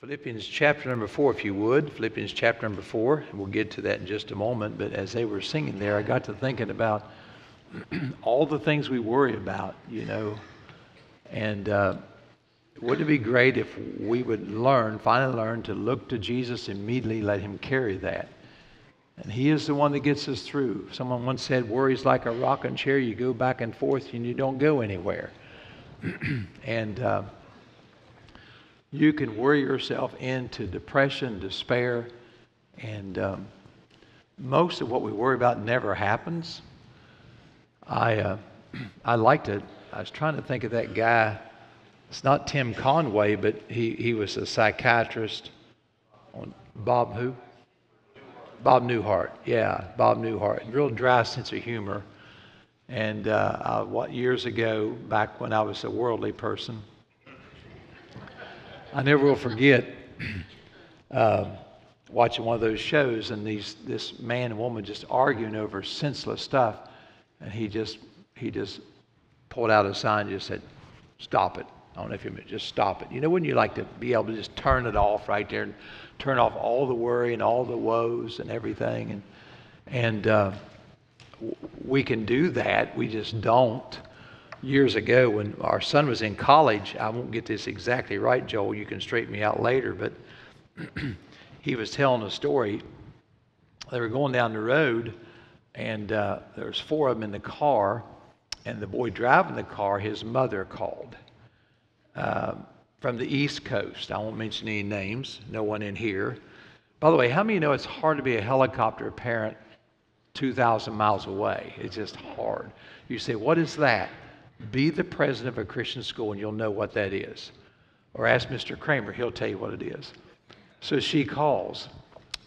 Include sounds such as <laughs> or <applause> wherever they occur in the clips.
Philippians chapter number four, if you would. Philippians chapter number four. We'll get to that in just a moment. But as they were singing there, I got to thinking about <clears throat> all the things we worry about, you know. And uh, wouldn't it be great if we would learn, finally learn, to look to Jesus immediately, let Him carry that? And He is the one that gets us through. Someone once said, Worry's like a rocking chair. You go back and forth and you don't go anywhere. <clears throat> and uh, you can worry yourself into depression, despair, and um, most of what we worry about never happens. I, uh, <clears throat> I liked it. I was trying to think of that guy. It's not Tim Conway, but he, he was a psychiatrist on Bob who? Bob Newhart. Yeah, Bob Newhart. Real dry sense of humor. And uh, I, what years ago, back when I was a worldly person, I never will forget <clears throat> uh, watching one of those shows and these this man and woman just arguing over senseless stuff, and he just he just pulled out a sign and just said, "Stop it." I don't know if you just stop it. You know when you like to be able to just turn it off right there and turn off all the worry and all the woes and everything, and and uh, we can do that. We just don't years ago when our son was in college. I won't get this exactly right, Joel. You can straighten me out later, but <clears throat> he was telling a story. They were going down the road, and uh, there was four of them in the car. And the boy driving the car, his mother called uh, from the East Coast. I won't mention any names. No one in here. By the way, how many know it's hard to be a helicopter parent 2,000 miles away? It's just hard. You say, what is that? Be the president of a Christian school and you'll know what that is. Or ask Mr. Kramer, he'll tell you what it is. So she calls,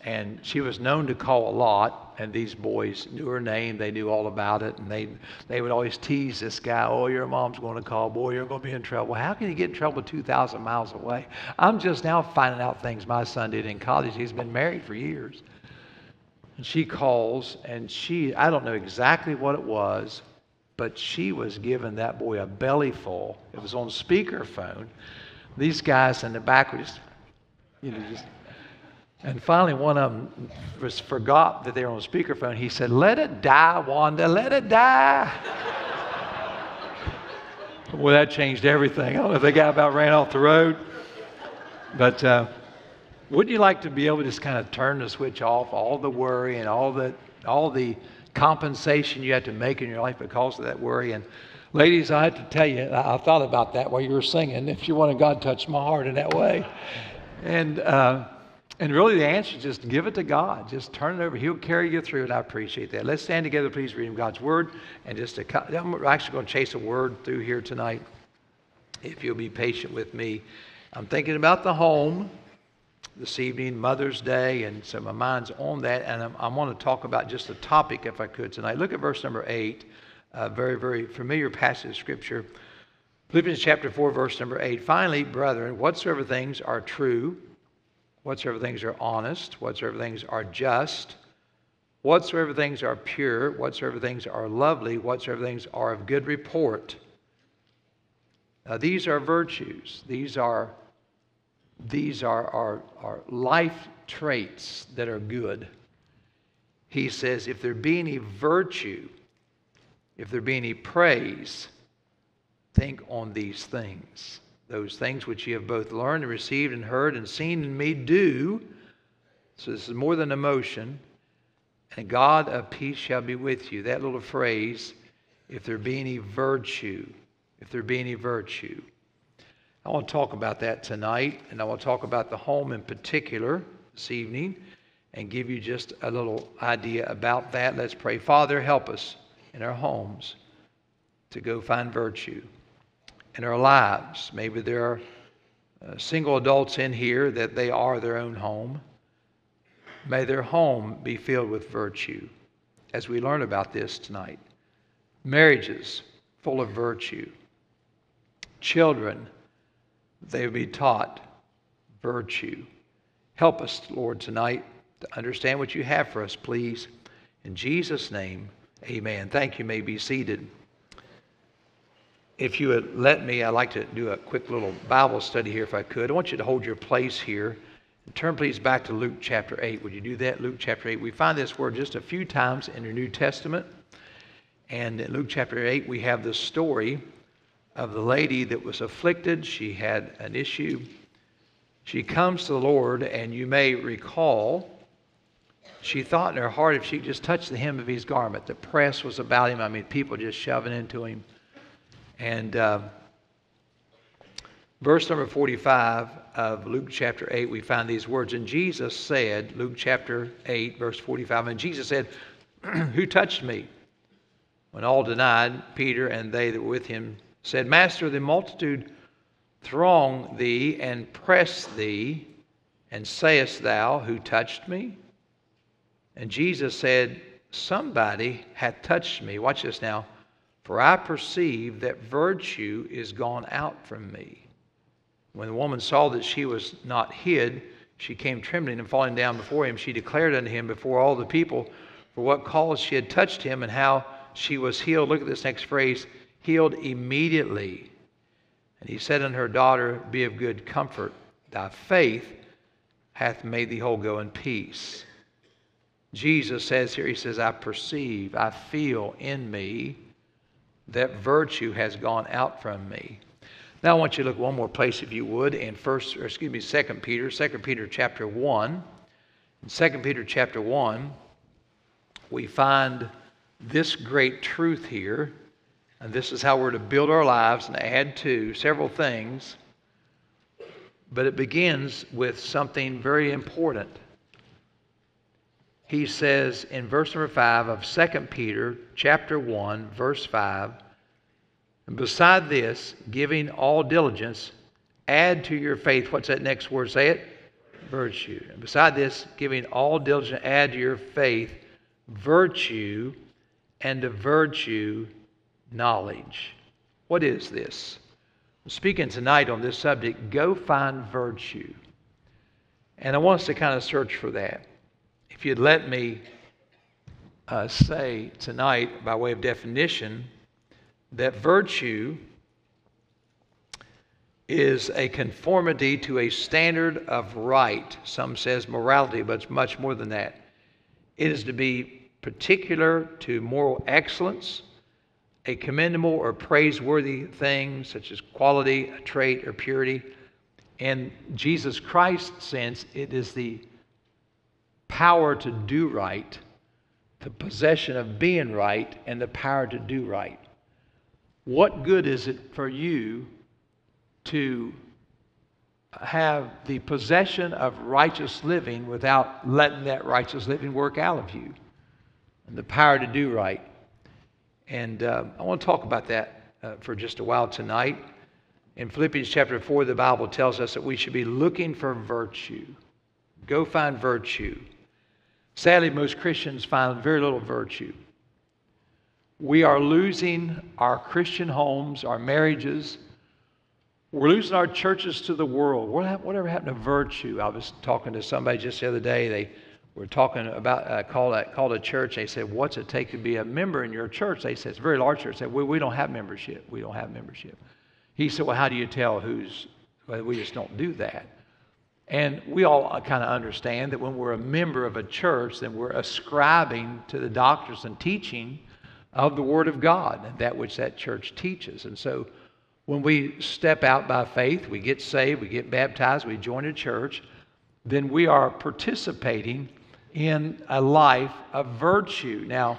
and she was known to call a lot, and these boys knew her name. They knew all about it, and they, they would always tease this guy, Oh, your mom's going to call. Boy, you're going to be in trouble. How can you get in trouble 2,000 miles away? I'm just now finding out things my son did in college. He's been married for years. And she calls, and she, I don't know exactly what it was, but she was giving that boy a belly full. It was on speakerphone. These guys in the back were just, you know, just. And finally, one of them was forgot that they were on speakerphone. He said, "Let it die, Wanda. Let it die." well, that changed everything. I don't know if the guy about ran off the road, but uh, wouldn't you like to be able to just kind of turn the switch off, all the worry and all the all the compensation you have to make in your life because of that worry. And ladies, I have to tell you, I, I thought about that while you were singing. If you wanted God to touch my heart in that way, and uh, and really the answer is just give it to God. Just turn it over. He'll carry you through it. I appreciate that. Let's stand together, please, reading God's word. And just I'm actually going to chase a word through here tonight. If you'll be patient with me, I'm thinking about the home this evening, Mother's Day, and so my mind's on that. And I'm, i want to talk about just a topic, if I could, tonight. Look at verse number eight, a very, very familiar passage of Scripture. Philippians chapter 4, verse number 8. Finally, brethren, whatsoever things are true, whatsoever things are honest, whatsoever things are just, whatsoever things are pure, whatsoever things are lovely, whatsoever things are of good report. Now, these are virtues. These are these are, are, are life traits that are good. He says, if there be any virtue, if there be any praise, think on these things. Those things which you have both learned and received and heard and seen in me, do. So this is more than emotion. And God of peace shall be with you. That little phrase, if there be any virtue, if there be any virtue. I want to talk about that tonight, and I want to talk about the home in particular this evening and give you just a little idea about that. Let's pray. Father, help us in our homes to go find virtue in our lives. Maybe there are uh, single adults in here that they are their own home. May their home be filled with virtue as we learn about this tonight. Marriages full of virtue. Children they will be taught virtue. Help us, Lord, tonight to understand what you have for us, please. In Jesus' name, amen. Thank you. may be seated. if you would let me, I'd like to do a quick little Bible study here if I could. I want you to hold your place here. Turn, please, back to Luke chapter 8. Would you do that? Luke chapter 8. We find this word just a few times in the New Testament. And in Luke chapter 8, we have the story of the lady that was afflicted. She had an issue. She comes to the Lord, and you may recall she thought in her heart if she just touched the hem of his garment, the press was about him. I mean, people just shoving into him. And uh, verse number 45 of Luke chapter 8, we find these words. And Jesus said, Luke chapter 8, verse 45, and Jesus said, <clears throat> Who touched me? When all denied, Peter and they that were with him said, Master, the multitude throng thee and press thee, and sayest thou, Who touched me? And Jesus said, Somebody hath touched me. Watch this now. For I perceive that virtue is gone out from me. When the woman saw that she was not hid, she came trembling and falling down before him. She declared unto him before all the people for what cause she had touched him and how she was healed. Look at this next phrase healed immediately. And he said unto her, Daughter, be of good comfort. Thy faith hath made thee whole. Go in peace. Jesus says here, He says, I perceive, I feel in me that virtue has gone out from me. Now I want you to look one more place, if you would, in first, or excuse me, Second Peter, Second Peter chapter one. In Second Peter chapter one, we find this great truth here, and this is how we're to build our lives and add to several things. But it begins with something very important. He says in verse number 5 of 2 Peter chapter 1 verse 5 and beside this giving all diligence add to your faith. What's that next word? Say it. Virtue. And beside this giving all diligence add to your faith virtue and to virtue knowledge what is this I'm speaking tonight on this subject go find virtue and i want us to kind of search for that if you'd let me uh, say tonight, by way of definition, that virtue is a conformity to a standard of right. Some says morality, but it's much more than that. It is to be particular to moral excellence, a commendable or praiseworthy thing, such as quality, a trait, or purity. In Jesus Christ's sense, it is the power to do right, the possession of being right, and the power to do right. What good is it for you to have the possession of righteous living without letting that righteous living work out of you? And the power to do right. And uh, I want to talk about that uh, for just a while tonight. In Philippians chapter 4, the Bible tells us that we should be looking for virtue. Go find virtue. Sadly, most Christians find very little virtue. We are losing our Christian homes, our marriages. We're losing our churches to the world. Whatever happened to virtue? I was talking to somebody just the other day. They were talking about uh, called, a, called a church. They said, "What's it take to be a member in your church?" They said, "It's a very large church." They said, "We, we don't have membership. We don't have membership." He said, "Well, how do you tell who's?" Well, we just don't do that. And we all kind of understand that when we're a member of a church, then we're ascribing to the doctrines and teaching of the Word of God that which that church teaches. And so when we step out by faith, we get saved, we get baptized, we join a church, then we are participating in a life of virtue. Now,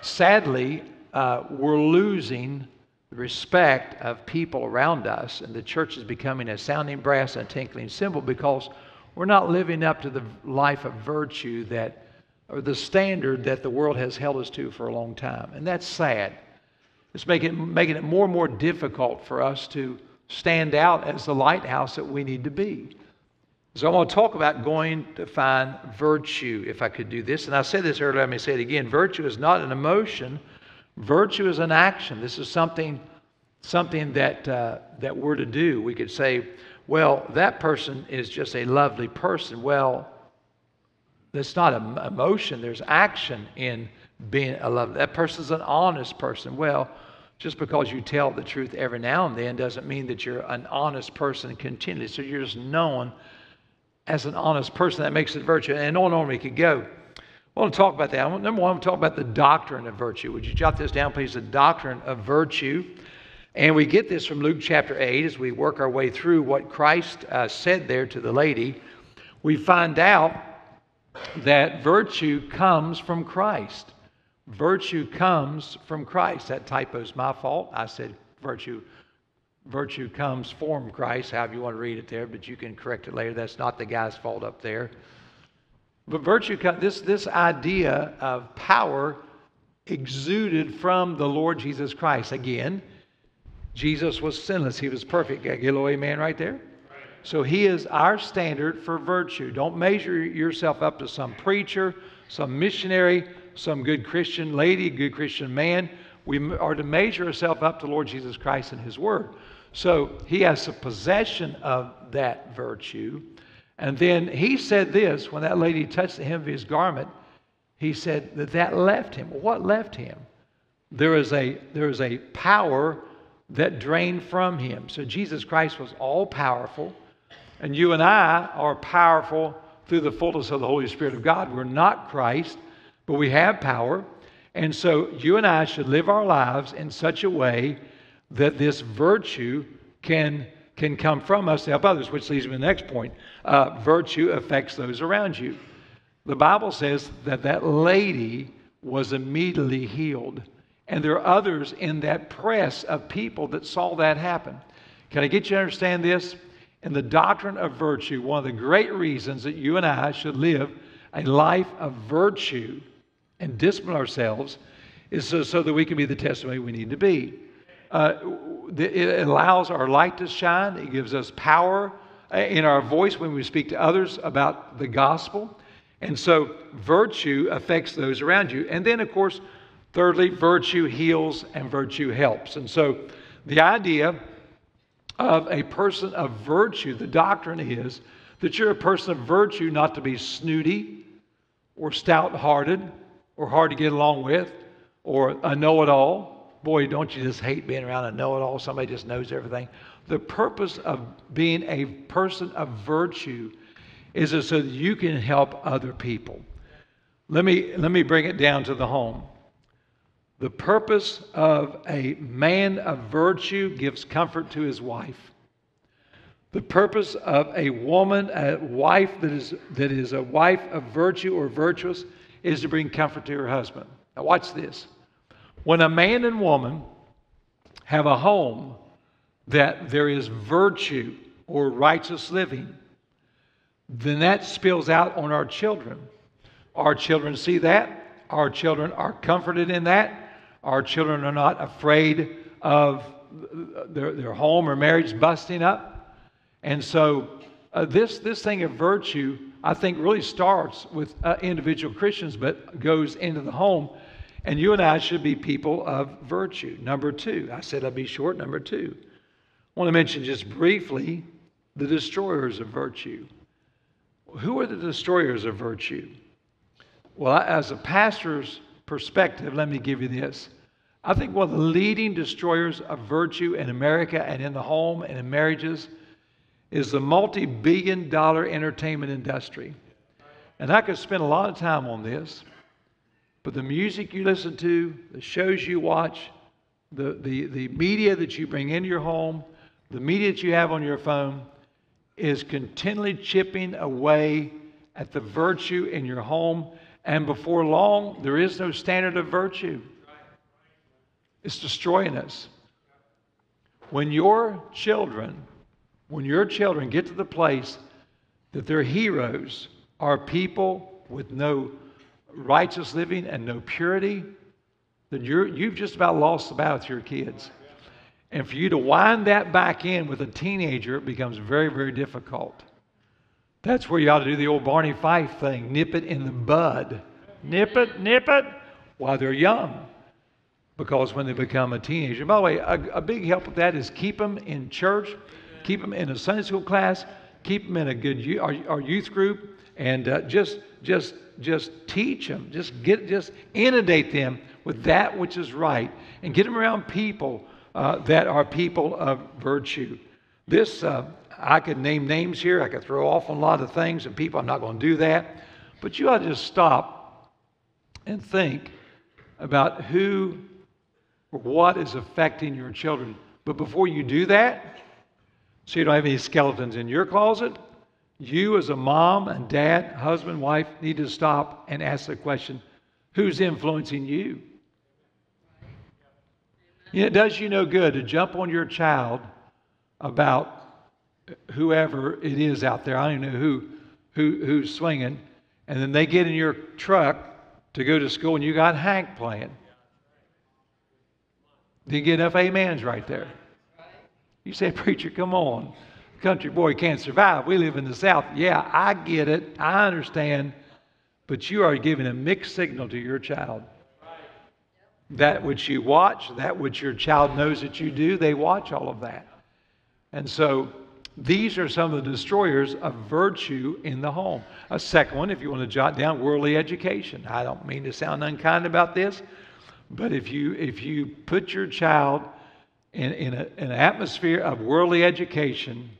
sadly, uh, we're losing the respect of people around us, and the church is becoming a sounding brass and a tinkling cymbal because we're not living up to the life of virtue that, or the standard that the world has held us to for a long time. And that's sad. It's making, making it more and more difficult for us to stand out as the lighthouse that we need to be. So I want to talk about going to find virtue, if I could do this. And I said this earlier, let me say it again. Virtue is not an emotion, Virtue is an action. This is something, something that, uh, that we're to do. We could say, well, that person is just a lovely person. Well, that's not an emotion. There's action in being a lovely. That person's an honest person. Well, Just because you tell the truth every now and then doesn't mean that you're an honest person continually. So you're just known as an honest person. That makes it virtue. And on and on we could go. I want to talk about that. Number one, I want to talk about the doctrine of virtue. Would you jot this down, please? The doctrine of virtue. And we get this from Luke chapter 8 as we work our way through what Christ uh, said there to the lady. We find out that virtue comes from Christ. Virtue comes from Christ. That typo is my fault. I said virtue. Virtue comes from Christ, however you want to read it there, but you can correct it later. That's not the guy's fault up there. But virtue, this, this idea of power exuded from the Lord Jesus Christ. Again, Jesus was sinless, he was perfect. Little amen right there? So he is our standard for virtue. Don't measure yourself up to some preacher, some missionary, some good Christian lady, good Christian man. We are to measure ourselves up to Lord Jesus Christ and his word. So he has a possession of that virtue. And then he said this when that lady touched the hem of his garment, he said that that left him. What left him? There is a, there is a power that drained from him. So Jesus Christ was all powerful. And you and I are powerful through the fullness of the Holy Spirit of God. We're not Christ, but we have power. And so you and I should live our lives in such a way that this virtue can, can come from us to help others, which leads me to the next point. Uh, virtue affects those around you. The Bible says that that lady was immediately healed. And there are others in that press of people that saw that happen. Can I get you to understand this? In the doctrine of virtue, one of the great reasons that you and I should live a life of virtue and discipline ourselves is so, so that we can be the testimony we need to be. Uh, it allows our light to shine, it gives us power uh, in our voice when we speak to others about the gospel. And so, virtue affects those around you. And then, of course, thirdly, virtue heals and virtue helps. And so, the idea of a person of virtue, the doctrine is that you're a person of virtue, not to be snooty or stout hearted or hard to get along with or a know it all. Boy, don't you just hate being around a know it all, somebody just knows everything. The purpose of being a person of virtue is so that you can help other people. Let me, let me bring it down to the home. The purpose of a man of virtue gives comfort to his wife. The purpose of a woman, a wife that is, that is a wife of virtue or virtuous, is to bring comfort to her husband. Now, watch this. When a man and woman have a home that there is virtue or righteous living, then that spills out on our children. Our children see that. Our children are comforted in that. Our children are not afraid of their, their home or marriage busting up. And so, uh, this, this thing of virtue, I think, really starts with uh, individual Christians, but goes into the home. And you and I should be people of virtue. Number two, I said I'd be short. Number two, I want to mention just briefly the destroyers of virtue. Who are the destroyers of virtue? Well, as a pastor's perspective, let me give you this. I think one of the leading destroyers of virtue in America and in the home and in marriages is the multi billion dollar entertainment industry. And I could spend a lot of time on this, but the music you listen to, the shows you watch, the, the, the media that you bring into your home, the media that you have on your phone is continually chipping away at the virtue in your home and before long, there is no standard of virtue. It's destroying us. When your children, when your children get to the place that their heroes are people with no righteous living and no purity, then you're, you've just about lost the battle with your kids. And for you to wind that back in with a teenager, it becomes very, very difficult. That's where you ought to do the old Barney Fife thing nip it in the bud. Nip it, nip it while they're young. Because when they become a teenager, by the way, a, a big help with that is keep them in church, keep them in a Sunday school class, keep them in a good our, youth group, and uh, just just just teach them, just get just inundate them with that which is right and get them around people uh, that are people of virtue. This, uh, I could name names here, I could throw off a lot of things and people, I'm not going to do that. But you ought to just stop and think about who or what is affecting your children. But before you do that, so you don't have any skeletons in your closet, you as a mom and dad, husband, wife, need to stop and ask the question who's influencing you? You know, it does you no good to jump on your child about whoever it is out there. I don't know who, who, who's swinging. And then they get in your truck to go to school and you got Hank playing. You get enough amens right there? You say, <laughs> Preacher, come on. Country boy can't survive. We live in the South. Yeah, I get it. I understand. But you are giving a mixed signal to your child. That which you watch, that which your child knows that you do, they watch all of that. And so these are some of the destroyers of virtue in the home. A second one, if you want to jot down, worldly education. I don't mean to sound unkind about this, but if you if you put your child in, in, a, in an atmosphere of worldly education,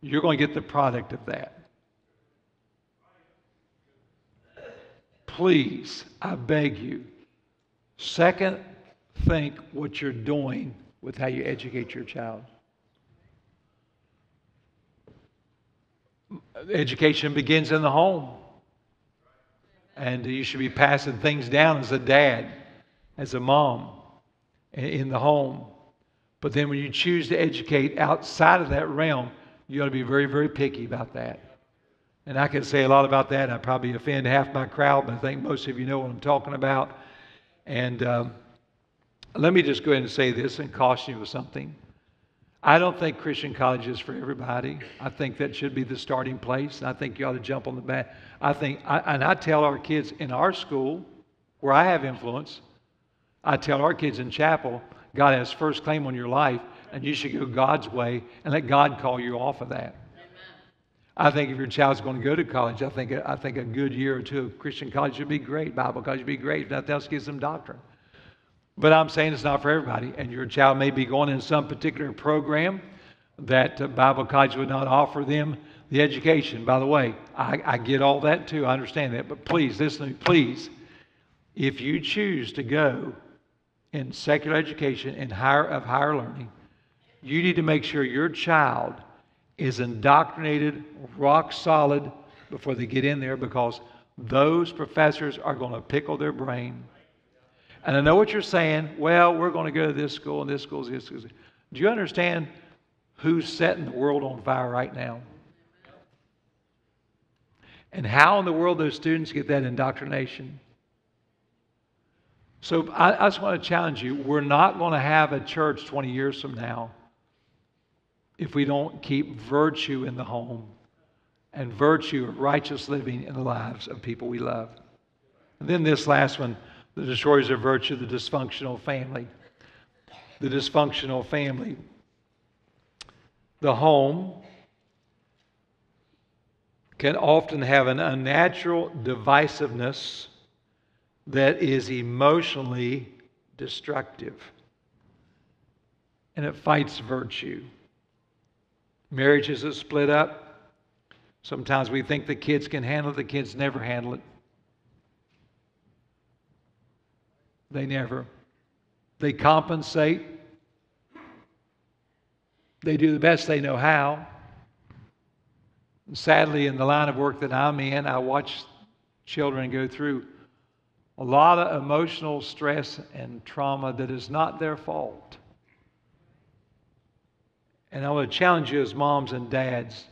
you're going to get the product of that. Please, I beg you, second, think what you're doing with how you educate your child. Education begins in the home. And you should be passing things down as a dad, as a mom in the home. But then when you choose to educate outside of that realm, you ought to be very, very picky about that. And I can say a lot about that. I probably offend half my crowd, but I think most of you know what I'm talking about. And um, let me just go ahead and say this and caution you with something. I don't think Christian college is for everybody. I think that should be the starting place. And I think you ought to jump on the back. I think, I, and I tell our kids in our school, where I have influence, I tell our kids in chapel, God has first claim on your life, and you should go God's way and let God call you off of that. I think if your child's going to go to college, I think, I think a good year or two of Christian college would be great. Bible college would be great. If nothing else, gives them doctrine. But I'm saying it's not for everybody. And your child may be going in some particular program that uh, Bible college would not offer them the education. By the way, I, I get all that too. I understand that. But please, listen to me. Please, if you choose to go in secular education and higher, of higher learning, you need to make sure your child is indoctrinated rock solid before they get in there because those professors are going to pickle their brain. And I know what you're saying. Well, we're going to go to this school and this school, this school. Do you understand who's setting the world on fire right now? And how in the world those students get that indoctrination? So I, I just want to challenge you. We're not going to have a church 20 years from now if we don't keep virtue in the home and virtue of righteous living in the lives of people we love. And then this last one the destroyers of virtue, the dysfunctional family. The dysfunctional family. The home can often have an unnatural divisiveness that is emotionally destructive. And it fights virtue. Marriages are split up. Sometimes we think the kids can handle it, the kids never handle it. They never. They compensate. They do the best they know how. Sadly, in the line of work that I'm in, I watch children go through a lot of emotional stress and trauma that is not their fault. And I want to challenge you as moms and dads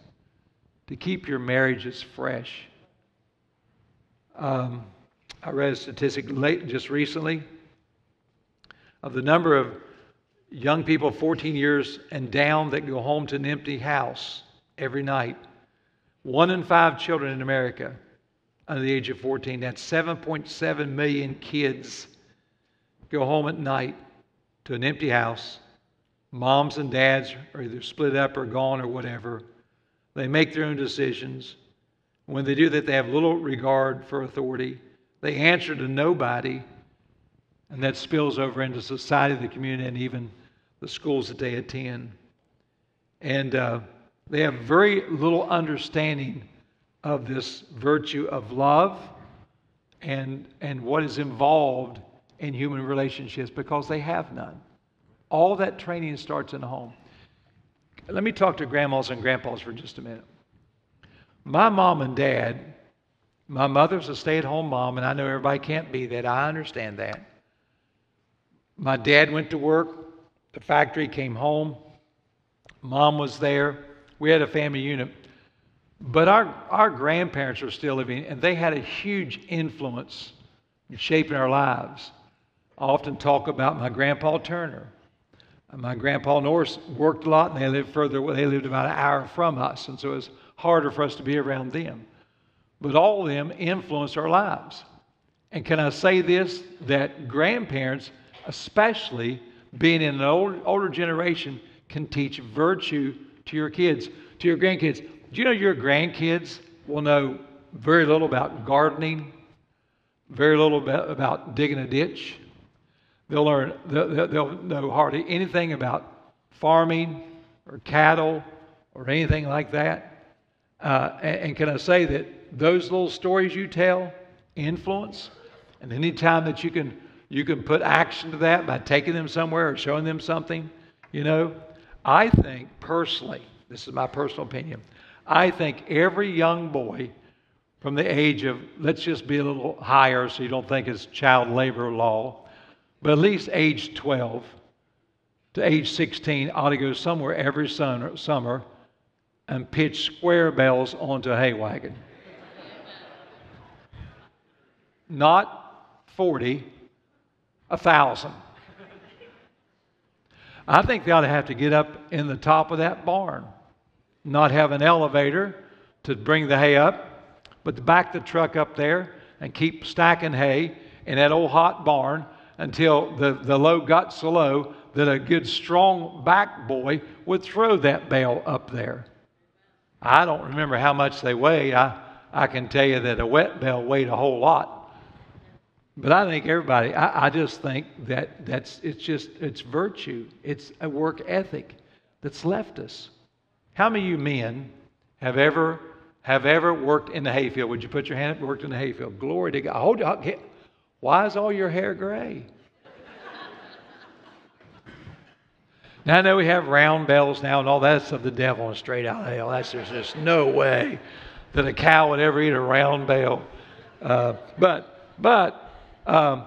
to keep your marriages fresh. Um, I read a statistic late, just recently of the number of young people 14 years and down that go home to an empty house every night. One in five children in America under the age of 14. That's 7.7 million kids go home at night to an empty house. Moms and dads are either split up or gone or whatever. They make their own decisions. When they do that, they have little regard for authority. They answer to nobody. And that spills over into society, the community, and even the schools that they attend. And uh, they have very little understanding of this virtue of love and, and what is involved in human relationships because they have none. All that training starts in the home. Let me talk to grandmas and grandpas for just a minute. My mom and dad, my mother's a stay at home mom, and I know everybody can't be that. I understand that. My dad went to work, the factory came home, mom was there. We had a family unit. But our, our grandparents are still living, and they had a huge influence in shaping our lives. I often talk about my grandpa Turner. My grandpa Norris worked a lot, and they lived further. They lived about an hour from us, and so it was harder for us to be around them. But all of them influenced our lives. And can I say this? That grandparents, especially being in an old, older generation, can teach virtue to your kids, to your grandkids. Do you know your grandkids will know very little about gardening, very little about digging a ditch? They'll learn, they'll, they'll know hardly anything about farming or cattle or anything like that. Uh, and, and can I say that those little stories you tell influence? And any time that you can you can put action to that by taking them somewhere or showing them something, you know, I think personally, this is my personal opinion, I think every young boy from the age of, let's just be a little higher so you don't think it's child labor law, but at least age 12 to age 16 ought to go somewhere every summer and pitch square bales onto a hay wagon. Not 40, a thousand. I think they ought to have to get up in the top of that barn, not have an elevator to bring the hay up, but to back the truck up there and keep stacking hay in that old hot barn until the, the load got so low that a good strong back boy would throw that bale up there. I don't remember how much they weighed. I, I can tell you that a wet bale weighed a whole lot. But I think everybody, I, I just think that that's, it's just, it's virtue. It's a work ethic that's left us. How many of you men have ever, have ever worked in the hayfield? Would you put your hand up? Worked in the hayfield. Glory to God. Hold. Why is all your hair gray? now I know we have round bales now and all that's of the devil and straight out of hell. That's there's just no way that a cow would ever eat a round bale. Uh, but but um,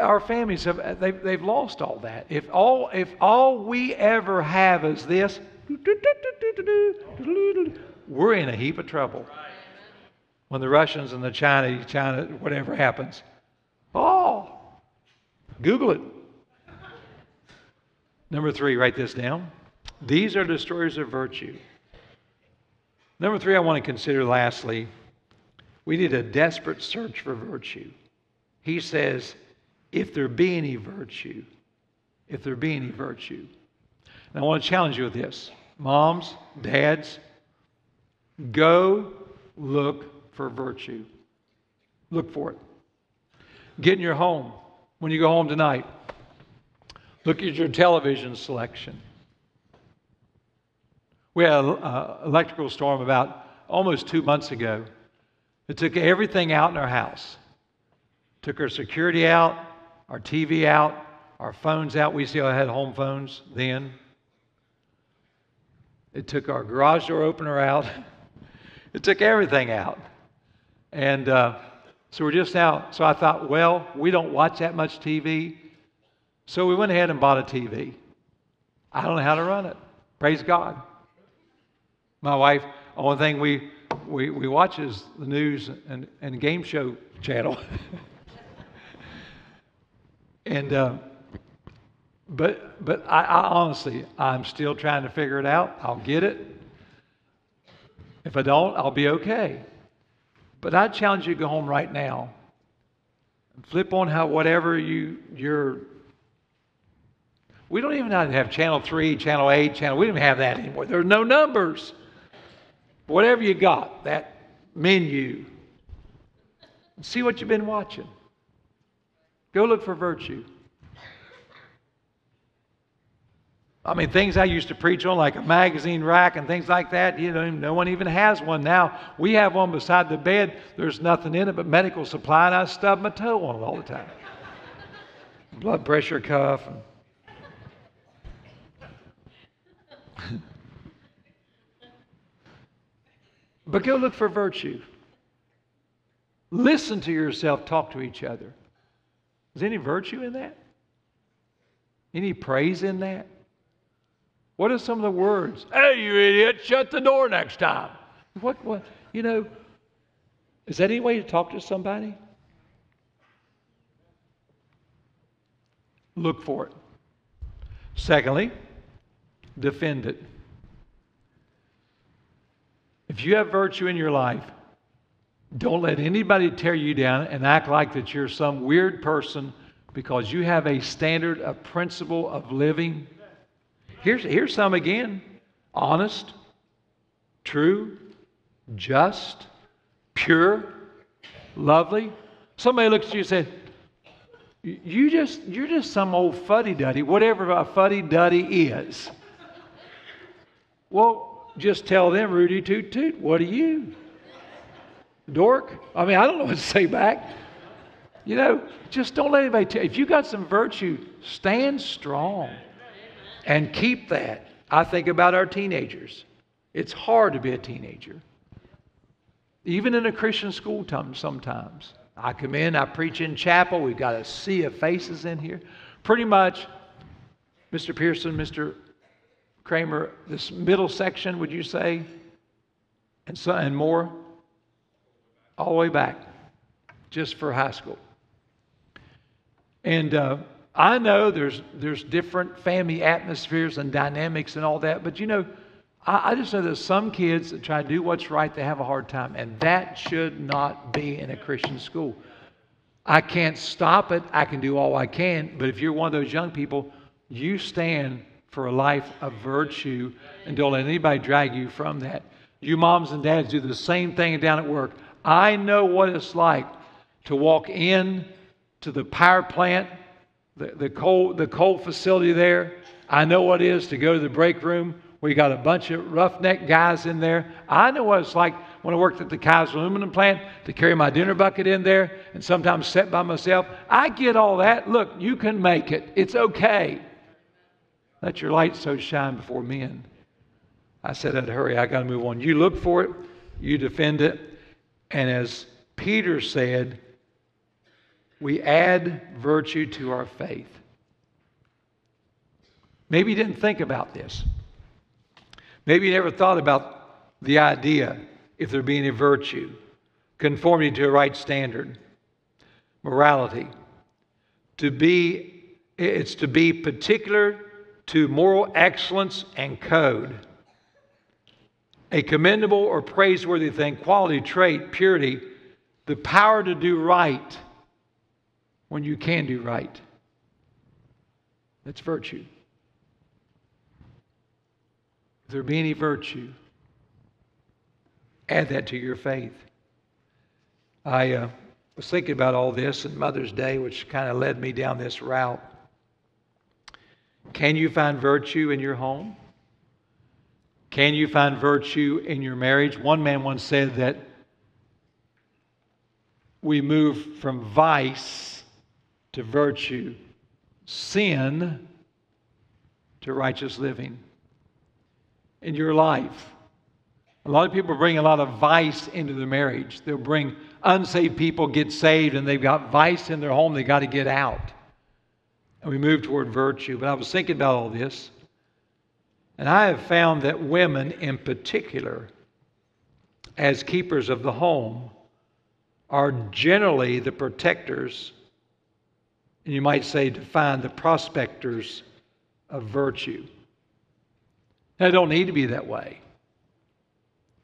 our families have they've, they've lost all that. If all if all we ever have is this, we're in a heap of trouble. When the Russians and the China, China, whatever happens, oh, Google it. Number three, write this down. These are destroyers of virtue. Number three, I want to consider lastly, we need a desperate search for virtue. He says, if there be any virtue, if there be any virtue. And I want to challenge you with this. Moms, dads, go look for virtue. Look for it. Get in your home. When you go home tonight, look at your television selection. We had an electrical storm about almost two months ago. It took everything out in our house took our security out, our TV out, our phones out. We still had home phones then. It took our garage door opener out. <laughs> it took everything out. And uh, so we're just now. So I thought, well, we don't watch that much TV. So we went ahead and bought a TV. I don't know how to run it. Praise God. My wife, only thing we, we, we watch is the news and, and game show channel. <laughs> And, uh, but, but I, I honestly, I'm still trying to figure it out. I'll get it. If I don't, I'll be okay. But I challenge you to go home right now flip on how whatever you you're. We don't even have channel three, channel eight, channel. We don't even have that anymore. There are no numbers. Whatever you got, that menu. See what you've been watching. Go look for virtue. I mean, things I used to preach on, like a magazine rack and things like that, you know, no one even has one now. We have one beside the bed. There's nothing in it but medical supply, and I stub my toe on it all the time. <laughs> Blood pressure cuff. And <laughs> but go look for virtue. Listen to yourself talk to each other. Is any virtue in that? Any praise in that? What are some of the words? Hey, you idiot, shut the door next time. What, what, you know, is that any way to talk to somebody? Look for it. Secondly, defend it. If you have virtue in your life, don't let anybody tear you down and act like that you're some weird person because you have a standard, a principle of living. Here's, here's some again honest, true, just, pure, lovely. Somebody looks at you and says, you just, you're just some old fuddy duddy, whatever a fuddy duddy is. Well, just tell them, Rudy Toot Toot, what are you? dork. I mean, I don't know what to say back. You know, just don't let anybody tell. If you got some virtue, stand strong and keep that. I think about our teenagers. It's hard to be a teenager, even in a Christian school time sometimes. I come in, I preach in chapel. We've got a sea of faces in here. Pretty much, Mr. Pearson, Mr. Kramer, this middle section, would you say, and so and more, all the way back just for high school. And uh, I know there's, there's different family atmospheres and dynamics and all that, but you know, I, I just know there's some kids that try to do what's right, they have a hard time, and that should not be in a Christian school. I can't stop it, I can do all I can, but if you're one of those young people, you stand for a life of virtue and don't let anybody drag you from that. You moms and dads do the same thing down at work. I know what it's like to walk in to the power plant, the, the, coal, the coal facility there. I know what it is to go to the break room We got a bunch of roughneck guys in there. I know what it's like when I worked at the Kaiser aluminum plant to carry my dinner bucket in there and sometimes sit by myself. I get all that. Look, you can make it. It's okay. Let your light so shine before men. I said, I'd hurry. I got to move on. You look for it, you defend it, and as Peter said, we add virtue to our faith. Maybe you didn't think about this. Maybe you never thought about the idea if there be any virtue, conformity to a right standard, morality. To be, it's to be particular to moral excellence and code a commendable or praiseworthy thing, quality, trait, purity, the power to do right when you can do right. That's virtue. If there be any virtue, add that to your faith. I uh, was thinking about all this in Mother's Day, which kind of led me down this route. Can you find virtue in your home? Can you find virtue in your marriage? One man once said that we move from vice to virtue, sin to righteous living. In your life, a lot of people bring a lot of vice into the marriage. They'll bring unsaved people get saved and they've got vice in their home, they got to get out. And we move toward virtue. But I was thinking about all this. And I have found that women in particular, as keepers of the home, are generally the protectors, and you might say, define the prospectors of virtue. It don't need to be that way.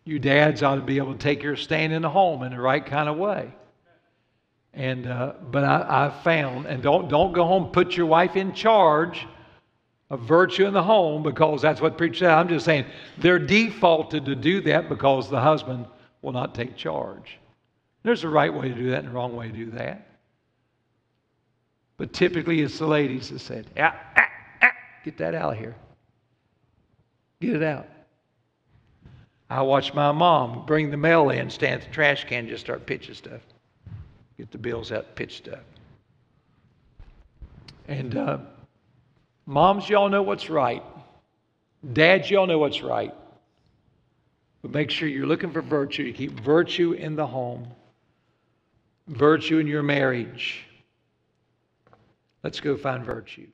You dads ought to be able to take your stand in the home in the right kind of way. And uh, but I, I found, and don't don't go home put your wife in charge of virtue in the home because that's what preacher said. I'm just saying they're defaulted to do that because the husband will not take charge. There's a right way to do that and a wrong way to do that. But typically it's the ladies that said, ah, ah, ah, get that out of here. Get it out. I watched my mom bring the mail in, stand at the trash can, just start pitching stuff. Get the bills out, pitch stuff. And uh, moms, y'all know what's right. Dads, y'all know what's right. But make sure you're looking for virtue. You keep virtue in the home, virtue in your marriage. Let's go find virtue.